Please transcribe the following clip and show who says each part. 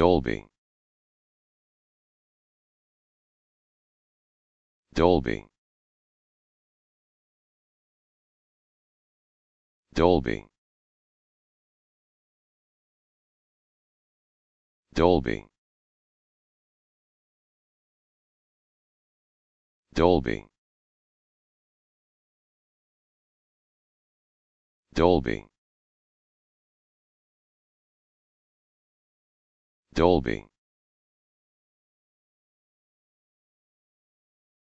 Speaker 1: Dolby. Dolby. Dolby. Dolby. Dolby. Dolby Dolby